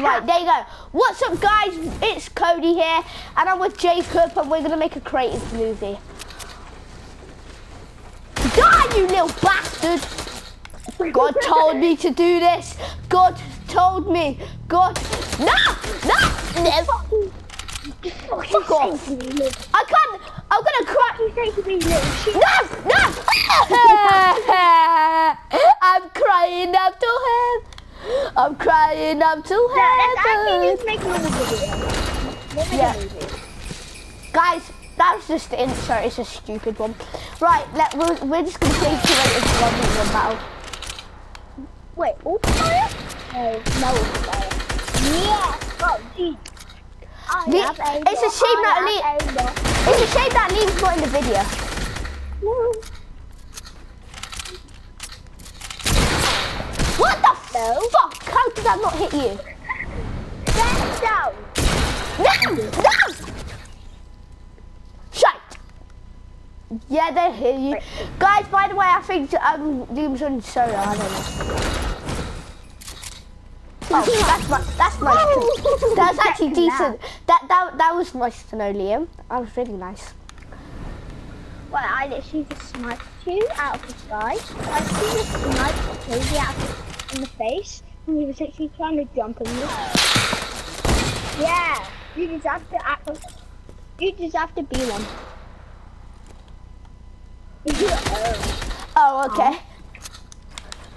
Right, there you go. What's up, guys? It's Cody here, and I'm with Jacob, and we're gonna make a creative movie. Die, you little bastard! God told me to do this. God told me. God, no, no, no. Fuck off. I can't. I'm gonna cry. You say to me, little shit. No, no. I'm crying, I'm too no, happy. That's, I can just make yeah. Guys, that was just the insert, it's a stupid one. Right, let, we're, we're just going to play two into one one battle. Wait, all fire? No, no all fire. Yes, oh geez. The, it's a shame I that Liam, it's a shame that Liam's not in the video. Woo. The No. fuck? How did that not hit you? Stand down. No! No! Shite! Yeah, they hear you. Right. Guys, by the way, I think um, Liam's on solo. I don't know. Oh, that's my, that's nice. That's actually decent. That that that was nice to know, Liam. That was really nice. Well, I literally just sniped two out of the sky. I see the snipe Toby out of, in the face, and he was actually trying to jump on you. Yeah, you just have to act. like- You just have to be one. Oh. Okay.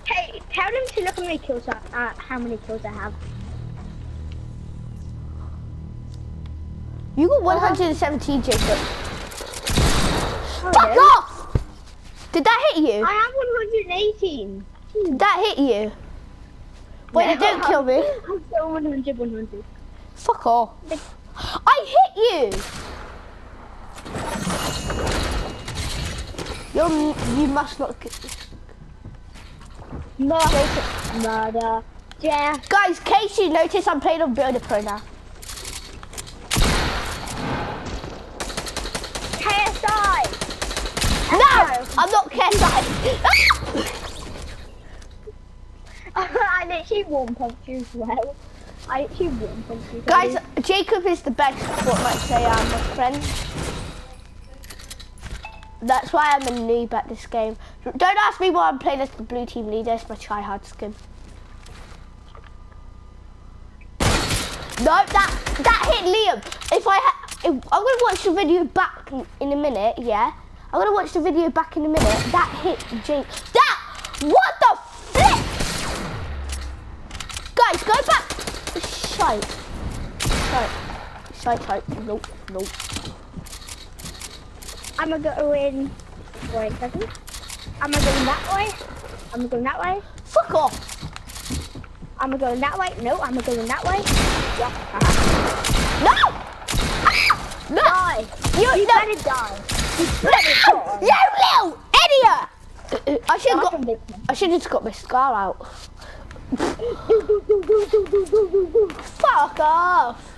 Hey, tell them to look at my kills. I, uh, how many kills I have? You got 117, Jacob. Oh, Fuck off! Did that hit you? I have 118. Did that hit you? Wait, No. don't kill me. I'm still 100, 100. Fuck off. I hit you! You're, you must not. Murder. Murder. Yeah. Guys, case you notice, I'm playing on Builder Pro now. KSI. No! I'm not KSI. Literally one punch you as well. I one punch you. Guys, Jacob is the best Fortnite player, my friend. That's why I'm a noob at this game. Don't ask me why I'm playing as the blue team leader, it's my tryhard skin. No, that that hit Liam. If I if, I'm gonna watch the video back in a minute, yeah. I'm gonna watch the video back in a minute. That hit Jake. That what the flip? Guys, go back. Shite. Shite. Shite, shite. Nope, nope. I'm gonna go in. Wait a second. I'm gonna go that way. I'm gonna go that way. Fuck off. I'm gonna go that way. No, I'm gonna go in that way. Yeah. No! Ah! No! Die. You, You no. better die. You better die. You little idiot! I should have got. I should have just got my scar out. Fuck off!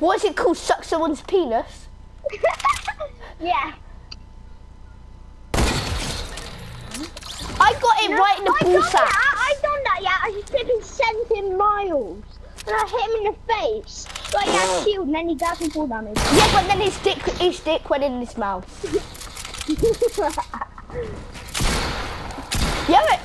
What's it called? Suck someone's penis? yeah. I got it no, right in the I ballsack. I've done that, yeah. I've sent him miles. I hit him in the face. Like he had shield, and then he got some full damage. Yeah, but then his dick, his dick went in his mouth. Yeah, but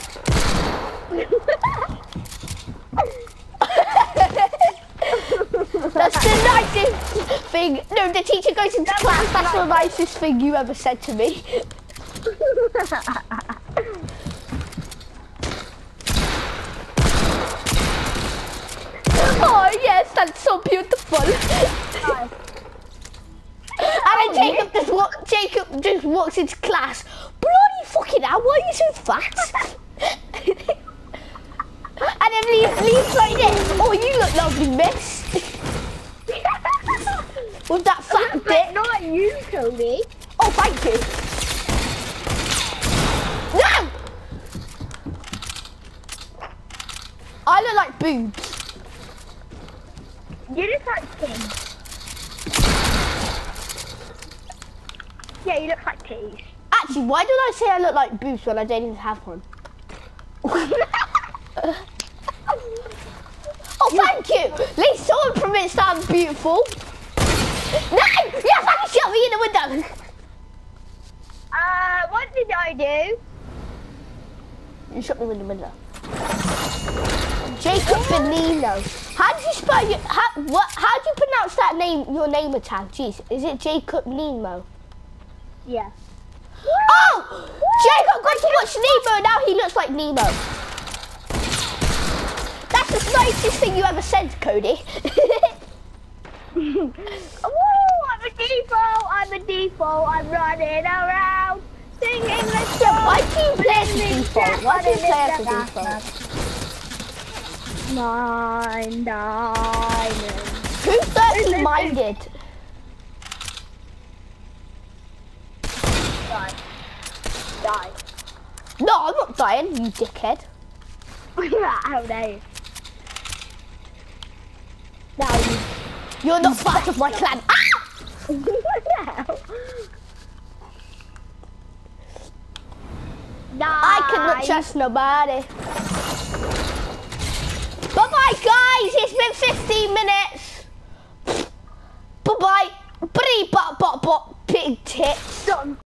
That's the nicest thing. No, the teacher goes into class. That's the nicest thing you ever said to me. Oh yes, that's so beautiful. and then Jacob just wa- Jacob just walks into class. Bloody fucking hell! Why are you so fat? and then leaves, leaves like this. Oh, you look lovely, miss. With that fat dick. not you, Cody. Oh, thank you. No! I look like boobs. You look like. Yeah, you look like Tease. Actually, why did I say I look like Boost when I don't even have one? oh, thank you. At least someone permits that I'm beautiful. No! Yes, I can shut me in the window. Uh, what did I do? You shut me in the window. Jacob Benino. How do you spell your, how, what, how do you pronounce that name, your name tag? Jeez, is it Jacob Nemo? Yeah. Oh! Jacob got to watch Nemo, now he looks like Nemo. That's the nicest thing you ever said, Cody. oh, I'm a default. I'm a default. I'm running around singing the yeah, why song. do you play as a default? Why do you play as a default? Nine diamonds. Who's 30 minded? Die. Die. No, I'm not dying, you dickhead. How dare you? Now you. You're not part of my clan. Ah! I cannot trust nobody. Bye bye, guys. It's been 15 minutes. Bye bye. Brie, bop, bop, bop, pig tits. Done.